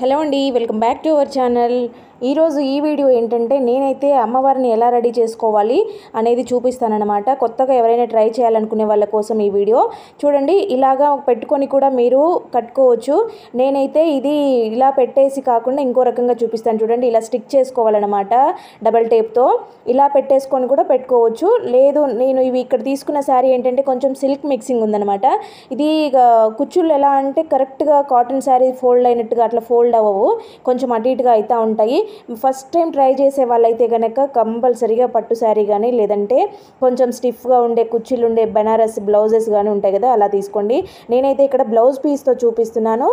Hello అండి welcome back to our channel. ఈరోజు ఈ వీడియో ఏంటంటే నేనైతే అమ్మవారిని ఎలా రెడీ చేసుకోవాలి అనేది చూపిస్తానన్నమాట. కొత్తగా ఎవరైనా ట్రై చేయాలనుకునే వాళ్ళ కోసం ఈ వీడియో. చూడండి ఇలాగా పెట్టుకొని కూడా మీరు కట్టుకోవచ్చు. నేనైతే ఇది ఇలా పెట్టేసి కాకుండా ఇంకో రకంగా చూపిస్తాను చూడండి. ఇలా స్టిక్ చేసుకోవాలన్నమాట డబల్ టేప్తో. ఇలా పెట్టేసుకొని కూడా పెట్టుకోవచ్చు. లేదు నేను ఇవి ఇక్కడ తీసుకున్న శారీ ఏంటంటే కొంచెం సిల్క్ మిక్సింగ్ ఉందన్నమాట. ఇది ఇక కుచ్చుళ్ళు ఎలా అంటే కరెక్ట్గా కాటన్ శారీ ఫోల్డ్ అయినట్టుగా అట్లా ఫోల్డ్ అవ్వవు. కొంచెం అటు ఇటుగా అవుతూ ఉంటాయి. ఫస్ట్ టైం ట్రై చేసే వాళ్ళైతే కనుక కంపల్సరీగా పట్టు శారీ కానీ లేదంటే కొంచెం స్టిఫ్గా ఉండే కుర్చీలు ఉండే బెనారస్ బ్లౌజెస్ కానీ ఉంటాయి కదా అలా తీసుకోండి. నేనైతే ఇక్కడ బ్లౌజ్ పీస్తో చూపిస్తున్నాను.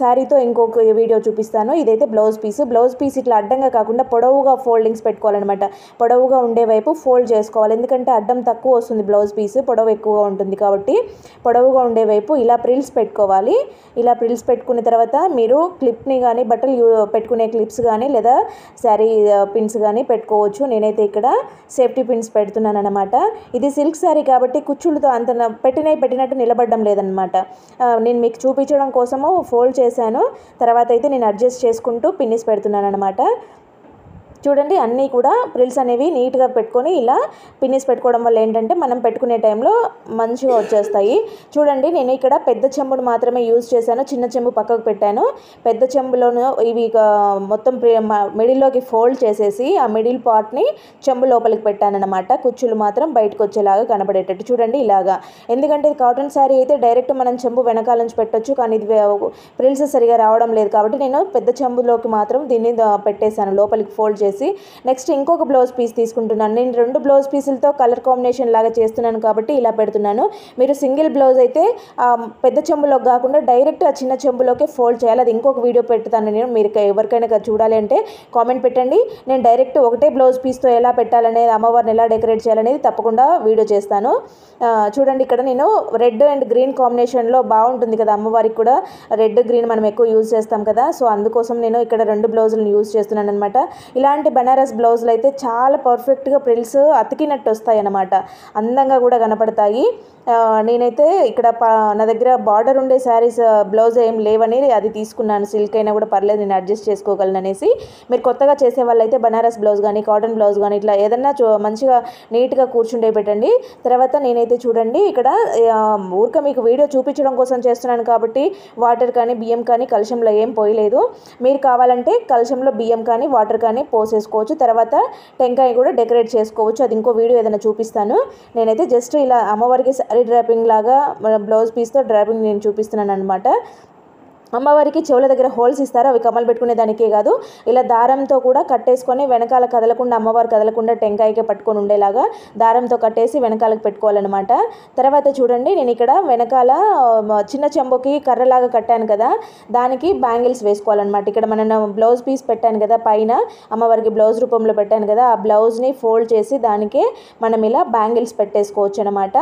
శారీతో ఇంకొక వీడియో చూపిస్తాను. ఇదైతే బ్లౌజ్ పీస్. బ్లౌజ్ పీస్ ఇట్లా అడ్డంగా కాకుండా పొడవుగా ఫోల్డింగ్స్ పెట్టుకోవాలన్నమాట. పొడవుగా ఉండే వైపు ఫోల్డ్ చేసుకోవాలి. ఎందుకంటే అడ్డం తక్కువ వస్తుంది బ్లౌజ్ పీస్ పొడవు ఎక్కువగా ఉంటుంది కాబట్టి పొడవుగా ఉండే వైపు ఇలా ప్రిల్స్ పెట్టుకోవాలి. ఇలా ప్రిల్స్ పెట్టుకున్న తర్వాత మీరు క్లిప్ని కానీ బట్టలు పెట్టుకునే క్లిప్స్ కానీ లేదా శారీ పిన్స్ కానీ పెట్టుకోవచ్చు. నేనైతే ఇక్కడ సేఫ్టీ పిన్స్ పెడుతున్నాను అనమాట ఇది సిల్క్ శారీ కాబట్టి కుచ్చులతో అంత పెట్టినవి పెట్టినట్టు నిలబడడం లేదనమాట నేను మీకు చూపించడం కోసము ఫోల్డ్ చేశాను. తర్వాత అయితే నేను అడ్జస్ట్ చేసుకుంటూ పిన్నిస్ పెడుతున్నాను అనమాట చూడండి అన్నీ కూడా ప్రిల్స్ అనేవి నీట్గా పెట్టుకొని ఇలా పిన్నిస్ పెట్టుకోవడం వల్ల ఏంటంటే మనం పెట్టుకునే టైంలో మంచిగా వచ్చేస్తాయి. చూడండి నేను ఇక్కడ పెద్ద చెంబును మాత్రమే యూజ్ చేశాను. చిన్న చెంబు పక్కకు పెట్టాను. పెద్ద చెంబులోను ఇవి మొత్తం మిడిల్లోకి ఫోల్డ్ చేసేసి ఆ మిడిల్ పార్ట్ని చెంబు లోపలికి పెట్టాను అనమాట కుచ్చులు మాత్రం బయటకు వచ్చేలాగా కనబడేటట్టు. చూడండి ఇలాగా. ఎందుకంటే ఇది కాటన్ శారీ అయితే డైరెక్ట్ మనం చెంబు వెనకాల నుంచి పెట్టొచ్చు. కానీ ఇది ప్రిల్స్ సరిగా రావడం లేదు కాబట్టి నేను పెద్ద చెంబులోకి మాత్రం దీన్ని పెట్టేశాను. లోపలికి ఫోల్డ్ చేసి నెక్స్ట్ ఇంకొక బ్లౌజ్ పీస్ తీసుకుంటున్నాను. నేను రెండు బ్లౌజ్ పీసులతో కలర్ కాంబినేషన్ లాగా చేస్తున్నాను కాబట్టి ఇలా పెడుతున్నాను. మీరు సింగిల్ బ్లౌజ్ అయితే పెద్ద చెంబులోకి కాకుండా డైరెక్ట్ ఆ చిన్న చెంబులోకి ఫోల్డ్ చేయాలి. అది ఇంకొక వీడియో పెడతాను నేను. మీరు ఎవరికైనా చూడాలి అంటే కామెంట్ పెట్టండి. నేను డైరెక్ట్ ఒకటే బ్లౌజ్ పీస్తో ఎలా పెట్టాలనేది అమ్మవారిని ఎలా డెకరేట్ చేయాలనేది తప్పకుండా వీడియో చేస్తాను. చూడండి ఇక్కడ నేను రెడ్ అండ్ గ్రీన్ కాంబినేషన్లో బాగుంటుంది కదా అమ్మవారికి కూడా. రెడ్ గ్రీన్ మనం ఎక్కువ యూజ్ చేస్తాం కదా. సో అందుకోసం నేను ఇక్కడ రెండు బ్లౌజులను యూజ్ చేస్తున్నాను అనమాట ఇలాంటి బెనారస్ బ్లౌజులు అయితే చాలా పర్ఫెక్ట్గా ప్రిల్స్ అతికినట్టు వస్తాయి అన్నమాట అందంగా కూడా కనపడతాయి. నేనైతే ఇక్కడ నా దగ్గర బార్డర్ ఉండే శారీస్ బ్లౌజ్ ఏం లేవని అది తీసుకున్నాను. సిల్క్ అయినా కూడా పర్లేదు నేను అడ్జస్ట్ చేసుకోగలను అనేసి. మీరు కొత్తగా చేసే వాళ్ళైతే బనారస్ బ్లౌజ్ కానీ కాటన్ బ్లౌజ్ కానీ ఇట్లా ఏదన్నా మంచిగా నీట్గా కూర్చుండే పెట్టండి. తర్వాత నేనైతే చూడండి ఇక్కడ ఊరిక మీకు వీడియో చూపించడం కోసం చేస్తున్నాను కాబట్టి వాటర్ కానీ బియ్యం కానీ కలుషంలో ఏం పోయలేదు. మీరు కావాలంటే కలుషంలో బియ్యం కానీ వాటర్ కానీ పోసేసుకోవచ్చు. తర్వాత టెంకాయ కూడా డెకరేట్ చేసుకోవచ్చు. అది ఇంకో వీడియో ఏదైనా చూపిస్తాను. నేనైతే జస్ట్ ఇలా అమ్మవారికి డ్రాపింగ్ లాగా మన బ్లౌజ్ పీస్తో డ్రాపింగ్ నేను చూపిస్తున్నాను అనమాట అమ్మవారికి చెవుల దగ్గర హోల్స్ ఇస్తారు అవి కమ్మలు పెట్టుకునే దానికే కాదు ఇలా దారంతో కూడా కట్టేసుకొని వెనకాల కదలకుండా అమ్మవారు కదలకుండా టెంకాయకే పట్టుకొని ఉండేలాగా దారంతో కట్టేసి వెనకాలకు పెట్టుకోవాలన్నమాట. తర్వాత చూడండి నేను ఇక్కడ వెనకాల చిన్న చెంబుకి కర్రలాగా కట్టాను కదా దానికి బ్యాంగిల్స్ వేసుకోవాలన్నమాట. ఇక్కడ మనం బ్లౌజ్ పీస్ పెట్టాను కదా పైన అమ్మవారికి బ్లౌజ్ రూపంలో పెట్టాను కదా ఆ బ్లౌజ్ని ఫోల్డ్ చేసి దానికే మనం ఇలా బ్యాంగిల్స్ పెట్టేసుకోవచ్చు అనమాట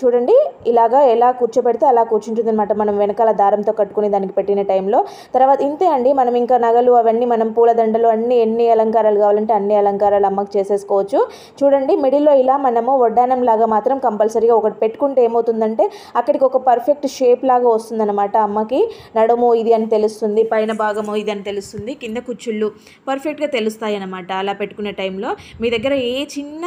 చూడండి ఇలాగా ఎలా కూర్చోబెడితే అలా కూర్చుంటుంది అనమాట మనం వెనకాల దారంతో కట్టుకుని దానికి పెట్టిన టైంలో. తర్వాత ఇంతే అండి మనం ఇంకా నగలు అవన్నీ మనం పూలదండలు అన్ని ఎన్ని అలంకారాలు కావాలంటే అన్ని అలంకారాలు అమ్మకి చేసేసుకోవచ్చు. చూడండి మిడిల్లో ఇలా మనము వడ్డానం లాగా మాత్రం కంపల్సరీగా ఒకటి పెట్టుకుంటే ఏమవుతుందంటే అక్కడికి ఒక పర్ఫెక్ట్ షేప్ లాగా వస్తుందన్నమాట అమ్మకి. నడుము ఇది అని తెలుస్తుంది పైన భాగము ఇది అని తెలుస్తుంది కింద కుచ్చుళ్ళు పర్ఫెక్ట్గా తెలుస్తాయి అన్నమాట అలా పెట్టుకునే టైంలో. మీ దగ్గర ఏ చిన్న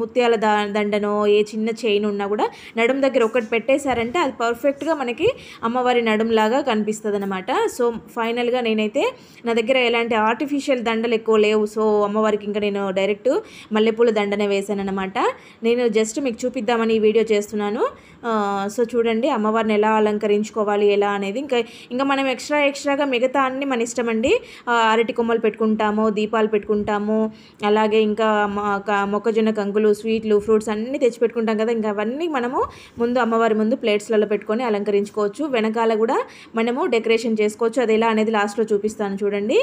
ముత్యాల దా దండనో ఏ చిన్న చైన్ ఉన్నా కూడా నడుము దగ్గర ఒకటి పెట్టేశారంటే అది పర్ఫెక్ట్గా మనకి అమ్మవారి నడుములాగా కనిపిస్తుంది అనమాట సో ఫైనల్గా నేనైతే నా దగ్గర ఎలాంటి ఆర్టిఫిషియల్ దండలు ఎక్కువ లేవు. సో అమ్మవారికి ఇంకా నేను డైరెక్ట్ మల్లెపూల దండనే వేశాను అనమాట నేను జస్ట్ మీకు చూపిద్దామని ఈ వీడియో చేస్తున్నాను. సో చూడండి అమ్మవారిని ఎలా అలంకరించుకోవాలి ఎలా అనేది. ఇంకా ఇంకా మనం ఎక్స్ట్రా ఎక్స్ట్రాగా మిగతా అన్ని మన ఇష్టం అండి అరటి కొమ్మలు పెట్టుకుంటాము దీపాలు పెట్టుకుంటాము అలాగే ఇంకా మొక్కజొన్న కంకులు స్వీట్లు ఫ్రూట్స్ అన్నీ తెచ్చి పెట్టుకుంటాం కదా. ఇంకా అవన్నీ మనము ముందు అమ్మవారి ముందు ప్లేట్స్లలో పెట్టుకొని అలంకరించుకోవచ్చు. వెనకాల కూడా మనము డెకరేషన్ చేసుకోవచ్చు. అది ఎలా అనేది లాస్ట్లో చూపిస్తాను చూడండి.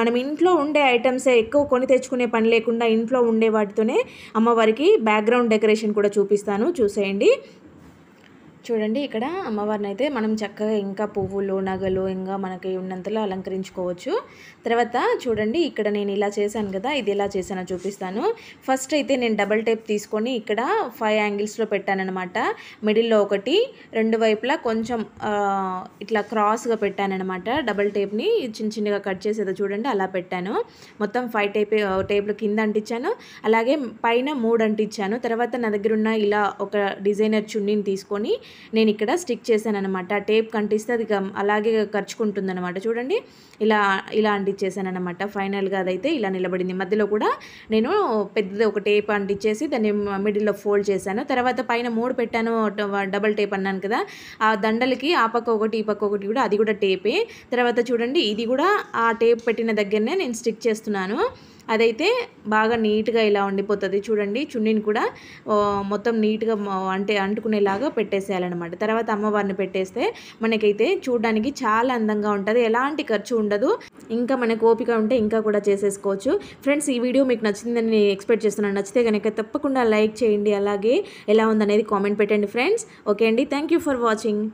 మనం ఇంట్లో ఉండే ఐటమ్సే ఎక్కువ కొని తెచ్చుకునే పని లేకుండా ఇంట్లో ఉండే వాటితోనే అమ్మవారికి బ్యాక్గ్రౌండ్ డెకరేషన్ కూడా చూపిస్తాను. చూసేయండి. చూడండి ఇక్కడ అమ్మవారిని అయితే మనం చక్కగా ఇంకా పువ్వులు నగలు ఇంకా మనకి ఉన్నంతలో అలంకరించుకోవచ్చు. తర్వాత చూడండి ఇక్కడ నేను ఇలా చేశాను కదా ఇది ఎలా చేశానో చూపిస్తాను. ఫస్ట్ అయితే నేను డబల్ టేప్ తీసుకొని ఇక్కడ ఫైవ్ యాంగిల్స్లో పెట్టానమాట మిడిల్లో ఒకటి రెండు వైపులా కొంచెం ఇట్లా క్రాస్గా పెట్టానన్నమాట. డబల్ టేప్ని చిన్న చిన్నగా కట్ చేసేదో చూడండి అలా పెట్టాను. మొత్తం ఫైవ్ టేప్ టేపులు కింద అంటించాను. అలాగే పైన మూడు అంటించాను. తర్వాత నా దగ్గర ఉన్న ఇలా ఒక డిజైనర్ చున్నీని తీసుకొని నేను ఇక్కడ స్టిక్ చేశాను అనమాట టేప్ కంటిస్తే అది అలాగే ఖర్చుకుంటుంది అనమాట చూడండి ఇలా ఇలా అంటించేసాను అనమాట ఫైనల్గా అదైతే ఇలా నిలబడింది. మధ్యలో కూడా నేను పెద్దది ఒక టేప్ అంటించేసి దాన్ని మిడిల్లో ఫోల్డ్ చేశాను. తర్వాత పైన మూడు పెట్టాను డబల్ టేప్ అన్నాను కదా. ఆ దండలకి ఆ పక్క ఒకటి ఈ పక్క ఒకటి కూడా అది కూడా టేపే. తర్వాత చూడండి ఇది కూడా ఆ టేప్ పెట్టిన దగ్గరనే నేను స్టిక్ చేస్తున్నాను. అదైతే బాగా నీట్గా ఇలా ఉండిపోతుంది. చూడండి చున్నీని కూడా మొత్తం నీట్గా అంటే అంటుకునేలాగా పెట్టేసేయాలన్నమాట. తర్వాత అమ్మవారిని పెట్టేస్తే మనకైతే చూడడానికి చాలా అందంగా ఉంటుంది. ఎలాంటి ఖర్చు ఉండదు. ఇంకా మనకు ఓపిక ఉంటే ఇంకా కూడా చేసేసుకోవచ్చు. ఫ్రెండ్స్ ఈ వీడియో మీకు నచ్చిందని నేను ఎక్స్పెక్ట్ చేస్తున్నాను. నచ్చితే కనుక తప్పకుండా లైక్ చేయండి. అలాగే ఎలా ఉందనేది కామెంట్ పెట్టండి ఫ్రెండ్స్. ఓకే అండి. Thank you for watching.